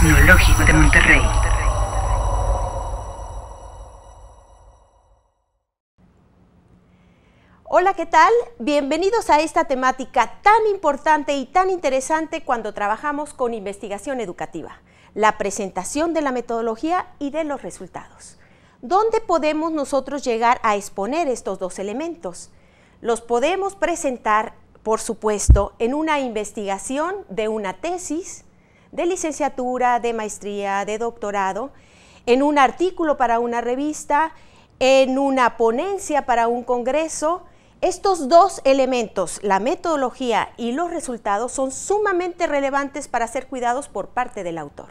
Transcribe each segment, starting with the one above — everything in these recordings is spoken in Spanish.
Tecnológico de Monterrey. Hola, ¿qué tal? Bienvenidos a esta temática tan importante y tan interesante cuando trabajamos con investigación educativa, la presentación de la metodología y de los resultados. ¿Dónde podemos nosotros llegar a exponer estos dos elementos? Los podemos presentar, por supuesto, en una investigación de una tesis, de licenciatura, de maestría, de doctorado, en un artículo para una revista, en una ponencia para un congreso, estos dos elementos, la metodología y los resultados, son sumamente relevantes para ser cuidados por parte del autor.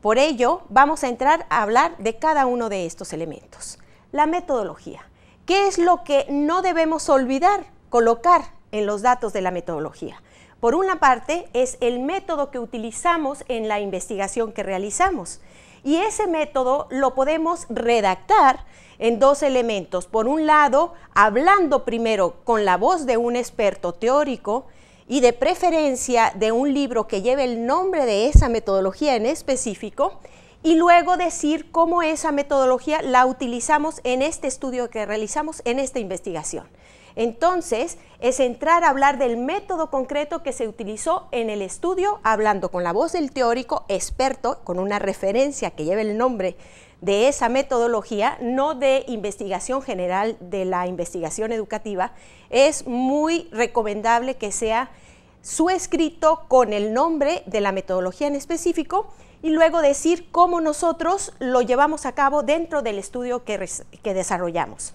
Por ello, vamos a entrar a hablar de cada uno de estos elementos. La metodología. ¿Qué es lo que no debemos olvidar colocar en los datos de la metodología? Por una parte, es el método que utilizamos en la investigación que realizamos. Y ese método lo podemos redactar en dos elementos. Por un lado, hablando primero con la voz de un experto teórico y de preferencia de un libro que lleve el nombre de esa metodología en específico, y luego decir cómo esa metodología la utilizamos en este estudio que realizamos, en esta investigación. Entonces, es entrar a hablar del método concreto que se utilizó en el estudio, hablando con la voz del teórico experto, con una referencia que lleve el nombre de esa metodología, no de investigación general de la investigación educativa, es muy recomendable que sea su escrito con el nombre de la metodología en específico y luego decir cómo nosotros lo llevamos a cabo dentro del estudio que, que desarrollamos.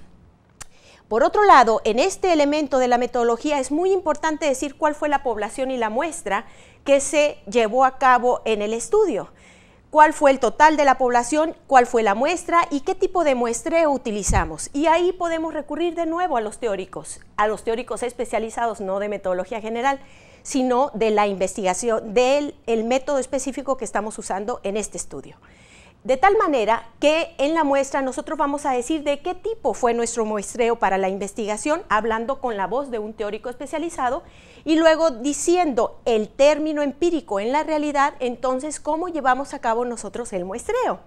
Por otro lado, en este elemento de la metodología es muy importante decir cuál fue la población y la muestra que se llevó a cabo en el estudio cuál fue el total de la población, cuál fue la muestra y qué tipo de muestreo utilizamos. Y ahí podemos recurrir de nuevo a los teóricos, a los teóricos especializados, no de metodología general, sino de la investigación, del el método específico que estamos usando en este estudio. De tal manera que en la muestra nosotros vamos a decir de qué tipo fue nuestro muestreo para la investigación, hablando con la voz de un teórico especializado y luego diciendo el término empírico en la realidad, entonces cómo llevamos a cabo nosotros el muestreo.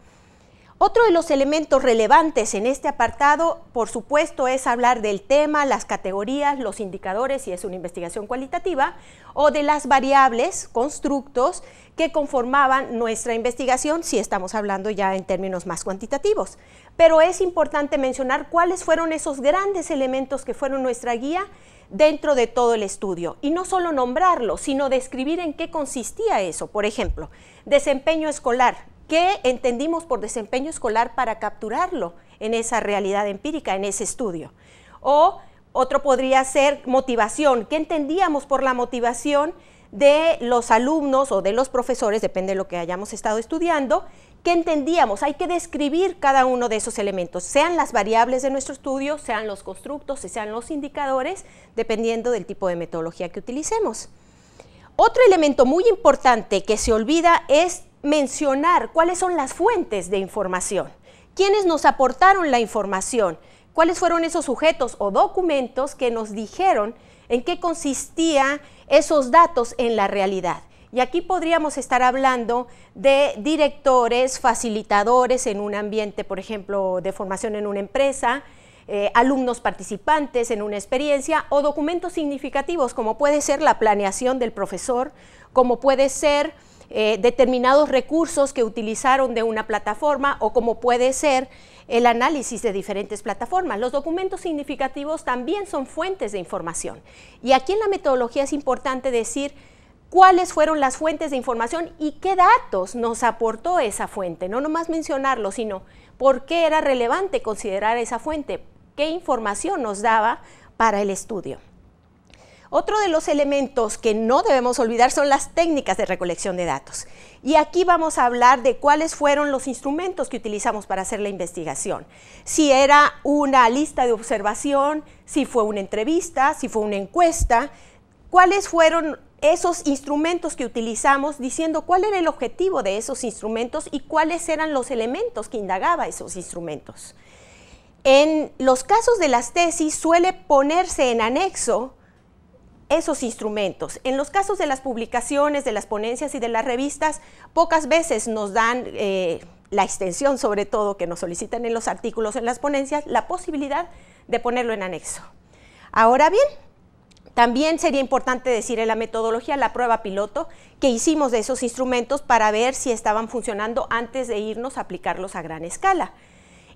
Otro de los elementos relevantes en este apartado, por supuesto, es hablar del tema, las categorías, los indicadores, si es una investigación cualitativa, o de las variables, constructos, que conformaban nuestra investigación, si estamos hablando ya en términos más cuantitativos. Pero es importante mencionar cuáles fueron esos grandes elementos que fueron nuestra guía dentro de todo el estudio. Y no solo nombrarlo, sino describir en qué consistía eso. Por ejemplo, desempeño escolar. ¿Qué entendimos por desempeño escolar para capturarlo en esa realidad empírica, en ese estudio? O otro podría ser motivación. ¿Qué entendíamos por la motivación de los alumnos o de los profesores, depende de lo que hayamos estado estudiando, ¿Qué entendíamos? Hay que describir cada uno de esos elementos, sean las variables de nuestro estudio, sean los constructos, sean los indicadores, dependiendo del tipo de metodología que utilicemos. Otro elemento muy importante que se olvida es mencionar cuáles son las fuentes de información, quiénes nos aportaron la información, cuáles fueron esos sujetos o documentos que nos dijeron en qué consistían esos datos en la realidad. Y aquí podríamos estar hablando de directores, facilitadores en un ambiente, por ejemplo, de formación en una empresa, eh, alumnos participantes en una experiencia o documentos significativos como puede ser la planeación del profesor, como puede ser eh, determinados recursos que utilizaron de una plataforma o como puede ser el análisis de diferentes plataformas. Los documentos significativos también son fuentes de información. Y aquí en la metodología es importante decir cuáles fueron las fuentes de información y qué datos nos aportó esa fuente. No nomás mencionarlo, sino por qué era relevante considerar esa fuente, qué información nos daba para el estudio. Otro de los elementos que no debemos olvidar son las técnicas de recolección de datos. Y aquí vamos a hablar de cuáles fueron los instrumentos que utilizamos para hacer la investigación. Si era una lista de observación, si fue una entrevista, si fue una encuesta, cuáles fueron esos instrumentos que utilizamos, diciendo cuál era el objetivo de esos instrumentos y cuáles eran los elementos que indagaba esos instrumentos. En los casos de las tesis suele ponerse en anexo esos instrumentos. En los casos de las publicaciones, de las ponencias y de las revistas, pocas veces nos dan eh, la extensión, sobre todo, que nos solicitan en los artículos, en las ponencias, la posibilidad de ponerlo en anexo. Ahora bien, también sería importante decir en la metodología la prueba piloto que hicimos de esos instrumentos para ver si estaban funcionando antes de irnos a aplicarlos a gran escala.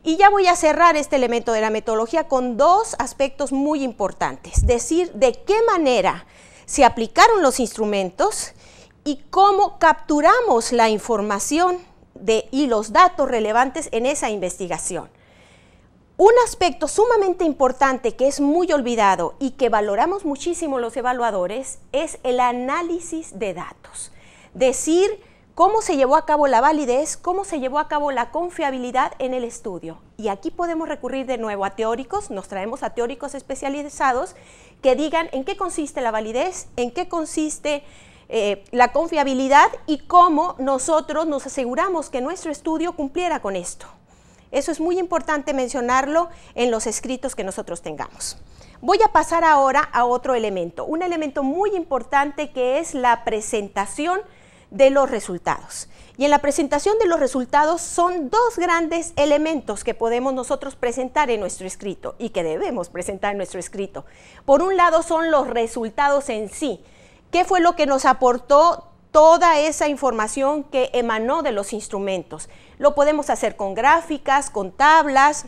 Y ya voy a cerrar este elemento de la metodología con dos aspectos muy importantes. Decir de qué manera se aplicaron los instrumentos y cómo capturamos la información y los datos relevantes en esa investigación. Un aspecto sumamente importante que es muy olvidado y que valoramos muchísimo los evaluadores es el análisis de datos. Decir cómo se llevó a cabo la validez, cómo se llevó a cabo la confiabilidad en el estudio. Y aquí podemos recurrir de nuevo a teóricos, nos traemos a teóricos especializados que digan en qué consiste la validez, en qué consiste eh, la confiabilidad y cómo nosotros nos aseguramos que nuestro estudio cumpliera con esto. Eso es muy importante mencionarlo en los escritos que nosotros tengamos. Voy a pasar ahora a otro elemento, un elemento muy importante que es la presentación de los resultados. Y en la presentación de los resultados son dos grandes elementos que podemos nosotros presentar en nuestro escrito y que debemos presentar en nuestro escrito. Por un lado son los resultados en sí. ¿Qué fue lo que nos aportó toda esa información que emanó de los instrumentos. Lo podemos hacer con gráficas, con tablas,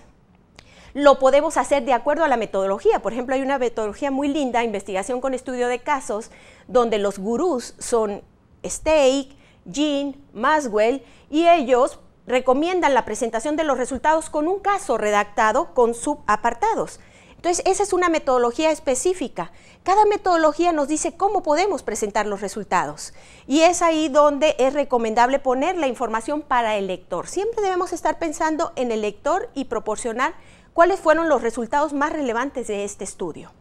lo podemos hacer de acuerdo a la metodología. Por ejemplo, hay una metodología muy linda, investigación con estudio de casos, donde los gurús son Stake, Jean, Maswell, y ellos recomiendan la presentación de los resultados con un caso redactado con subapartados. Entonces, esa es una metodología específica. Cada metodología nos dice cómo podemos presentar los resultados. Y es ahí donde es recomendable poner la información para el lector. Siempre debemos estar pensando en el lector y proporcionar cuáles fueron los resultados más relevantes de este estudio.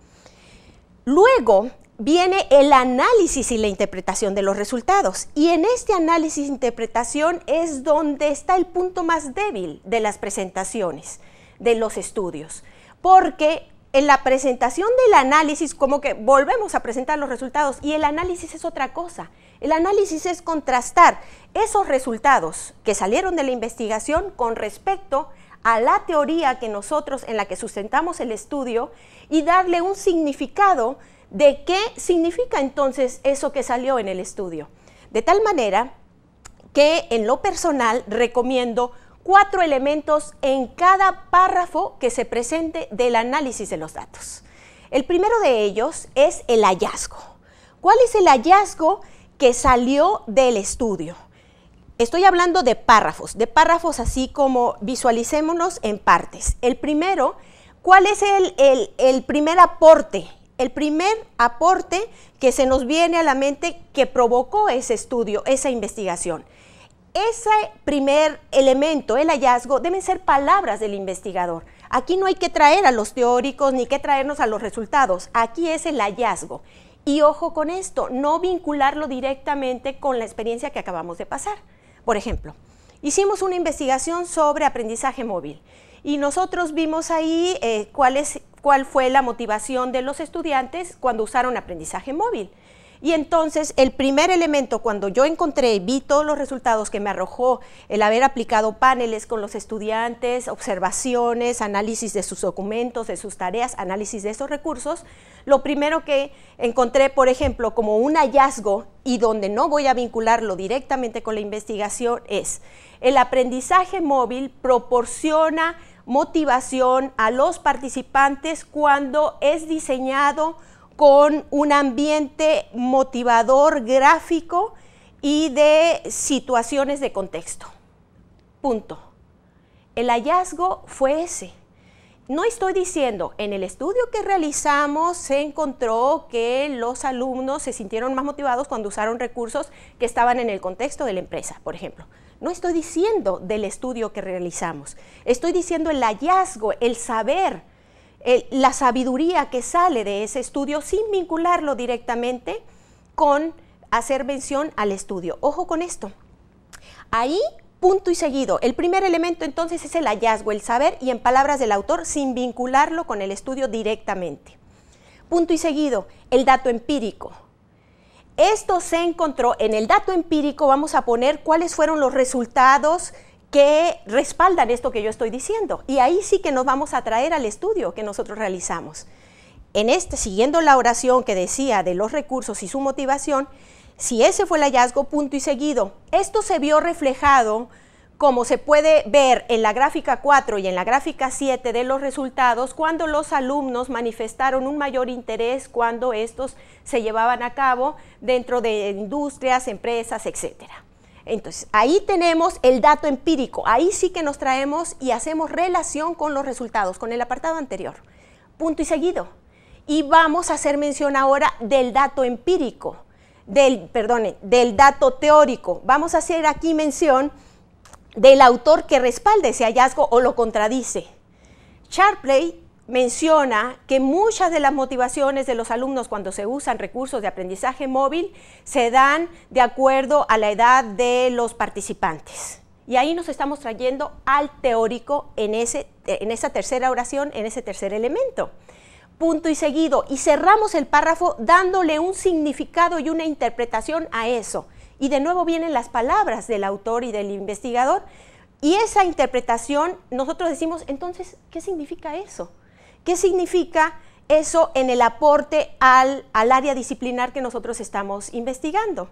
Luego viene el análisis y la interpretación de los resultados. Y en este análisis e interpretación es donde está el punto más débil de las presentaciones, de los estudios. Porque en la presentación del análisis, como que volvemos a presentar los resultados y el análisis es otra cosa. El análisis es contrastar esos resultados que salieron de la investigación con respecto a la teoría que nosotros en la que sustentamos el estudio y darle un significado de qué significa entonces eso que salió en el estudio. De tal manera que en lo personal recomiendo cuatro elementos en cada párrafo que se presente del análisis de los datos. El primero de ellos es el hallazgo. ¿Cuál es el hallazgo que salió del estudio? Estoy hablando de párrafos, de párrafos así como visualicémonos en partes. El primero, ¿cuál es el, el primer aporte? El primer aporte que se nos viene a la mente que provocó ese estudio, esa investigación ese primer elemento, el hallazgo, deben ser palabras del investigador. Aquí no hay que traer a los teóricos ni que traernos a los resultados. Aquí es el hallazgo. Y ojo con esto, no vincularlo directamente con la experiencia que acabamos de pasar. Por ejemplo, hicimos una investigación sobre aprendizaje móvil y nosotros vimos ahí eh, cuál, es, cuál fue la motivación de los estudiantes cuando usaron aprendizaje móvil. Y entonces el primer elemento, cuando yo encontré, vi todos los resultados que me arrojó el haber aplicado paneles con los estudiantes, observaciones, análisis de sus documentos, de sus tareas, análisis de esos recursos, lo primero que encontré, por ejemplo, como un hallazgo y donde no voy a vincularlo directamente con la investigación es el aprendizaje móvil proporciona motivación a los participantes cuando es diseñado con un ambiente motivador gráfico y de situaciones de contexto. Punto. El hallazgo fue ese. No estoy diciendo, en el estudio que realizamos se encontró que los alumnos se sintieron más motivados cuando usaron recursos que estaban en el contexto de la empresa, por ejemplo. No estoy diciendo del estudio que realizamos, estoy diciendo el hallazgo, el saber, la sabiduría que sale de ese estudio sin vincularlo directamente con hacer mención al estudio. Ojo con esto. Ahí, punto y seguido. El primer elemento entonces es el hallazgo, el saber y en palabras del autor sin vincularlo con el estudio directamente. Punto y seguido, el dato empírico. Esto se encontró en el dato empírico, vamos a poner cuáles fueron los resultados que respaldan esto que yo estoy diciendo. Y ahí sí que nos vamos a traer al estudio que nosotros realizamos. En este, siguiendo la oración que decía de los recursos y su motivación, si ese fue el hallazgo, punto y seguido. Esto se vio reflejado como se puede ver en la gráfica 4 y en la gráfica 7 de los resultados, cuando los alumnos manifestaron un mayor interés cuando estos se llevaban a cabo dentro de industrias, empresas, etc. Entonces, ahí tenemos el dato empírico, ahí sí que nos traemos y hacemos relación con los resultados, con el apartado anterior. Punto y seguido. Y vamos a hacer mención ahora del dato empírico, del, perdone, del dato teórico. Vamos a hacer aquí mención del autor que respalda ese hallazgo o lo contradice. Sharpley menciona que muchas de las motivaciones de los alumnos cuando se usan recursos de aprendizaje móvil se dan de acuerdo a la edad de los participantes. Y ahí nos estamos trayendo al teórico en, ese, en esa tercera oración, en ese tercer elemento. Punto y seguido. Y cerramos el párrafo dándole un significado y una interpretación a eso. Y de nuevo vienen las palabras del autor y del investigador. Y esa interpretación, nosotros decimos, entonces, ¿qué significa eso? ¿Qué significa eso en el aporte al, al área disciplinar que nosotros estamos investigando?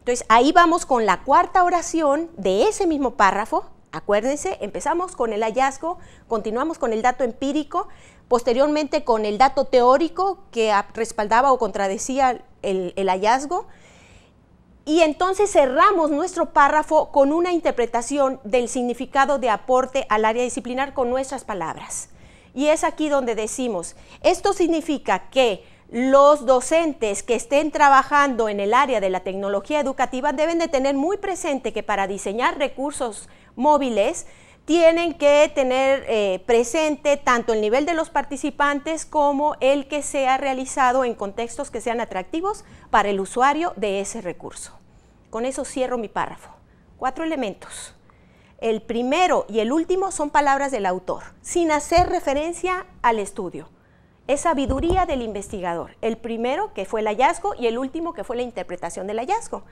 Entonces, ahí vamos con la cuarta oración de ese mismo párrafo. Acuérdense, empezamos con el hallazgo, continuamos con el dato empírico, posteriormente con el dato teórico que respaldaba o contradecía el, hallazgo, y entonces cerramos nuestro párrafo con una interpretación del significado de aporte al área disciplinar con nuestras palabras. Y es aquí donde decimos, esto significa que los docentes que estén trabajando en el área de la tecnología educativa deben de tener muy presente que para diseñar recursos móviles tienen que tener eh, presente tanto el nivel de los participantes como el que sea realizado en contextos que sean atractivos para el usuario de ese recurso. Con eso cierro mi párrafo. Cuatro elementos. El primero y el último son palabras del autor, sin hacer referencia al estudio. Es sabiduría del investigador. El primero, que fue el hallazgo, y el último, que fue la interpretación del hallazgo.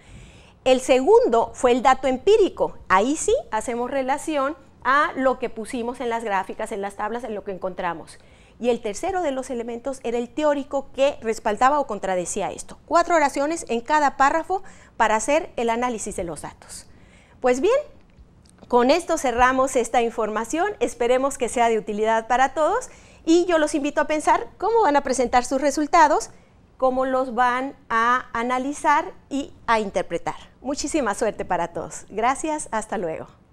El segundo fue el dato empírico. Ahí sí hacemos relación a lo que pusimos en las gráficas, en las tablas, en lo que encontramos. Y el tercero de los elementos era el teórico que respaldaba o contradecía esto. Cuatro oraciones en cada párrafo para hacer el análisis de los datos. Pues bien, con esto cerramos esta información. Esperemos que sea de utilidad para todos y yo los invito a pensar cómo van a presentar sus resultados, cómo los van a analizar y a interpretar. Muchísima suerte para todos. Gracias, hasta luego.